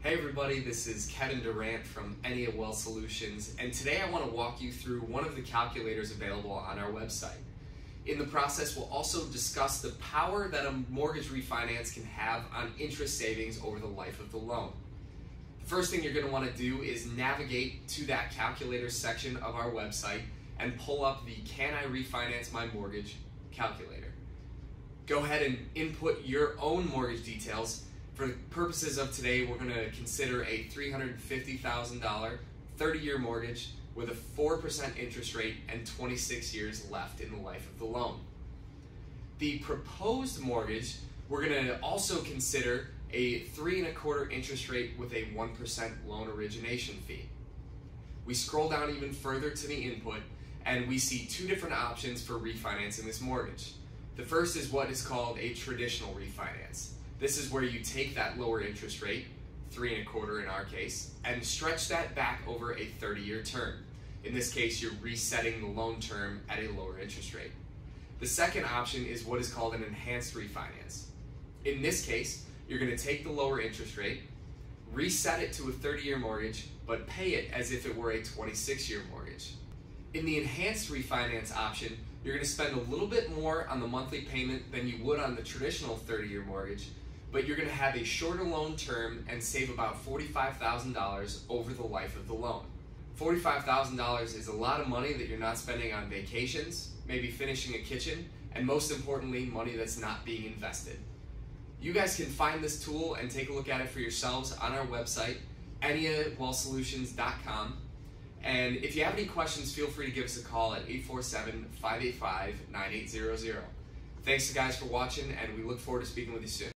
Hey everybody, this is Kevin Durant from Ennea Wealth Solutions, and today I want to walk you through one of the calculators available on our website. In the process, we'll also discuss the power that a mortgage refinance can have on interest savings over the life of the loan. The first thing you're going to want to do is navigate to that calculator section of our website and pull up the Can I Refinance My Mortgage calculator. Go ahead and input your own mortgage details for the purposes of today, we're going to consider a $350,000 30 year mortgage with a 4% interest rate and 26 years left in the life of the loan. The proposed mortgage, we're going to also consider a three and a quarter interest rate with a 1% loan origination fee. We scroll down even further to the input and we see two different options for refinancing this mortgage. The first is what is called a traditional refinance. This is where you take that lower interest rate, three and a quarter in our case, and stretch that back over a 30 year term. In this case, you're resetting the loan term at a lower interest rate. The second option is what is called an enhanced refinance. In this case, you're going to take the lower interest rate, reset it to a 30 year mortgage, but pay it as if it were a 26 year mortgage. In the enhanced refinance option, you're going to spend a little bit more on the monthly payment than you would on the traditional 30 year mortgage, but you're going to have a shorter loan term and save about $45,000 over the life of the loan. $45,000 is a lot of money that you're not spending on vacations, maybe finishing a kitchen, and most importantly, money that's not being invested. You guys can find this tool and take a look at it for yourselves on our website, enneawealthsolutions.com. And if you have any questions, feel free to give us a call at 847 585 9800. Thanks, guys, for watching, and we look forward to speaking with you soon.